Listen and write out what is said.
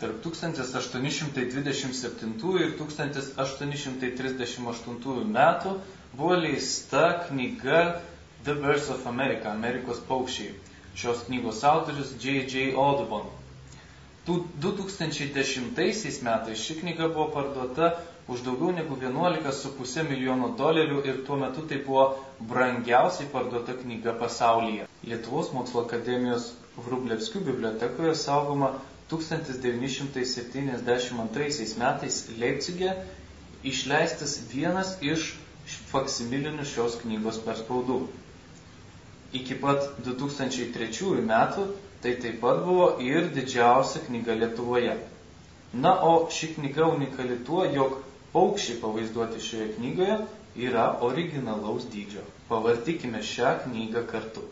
Tarp 1827 ir 1838 metų buvo leista knyga The Birds of America - Amerikos paukščiai. Šios knygos autorius J.J. Audubon. 2010 metais ši knyga buvo parduota už daugiau negu 11,5 milijono dolerių ir tuo metu tai buvo brangiausiai parduota knyga pasaulyje. Lietuvos mokslo akademijos Vrublevskių bibliotekoje saugoma 1972 metais Leipzige išleistas vienas iš faksimilinių šios knygos perspaudų. Iki pat 2003 metų tai taip pat buvo ir didžiausia knyga Lietuvoje. Na, o ši knyga unikali tuo, jog paukščiai pavaizduoti šioje knygoje yra originalaus dydžio. Pavartykime šią knygą kartu.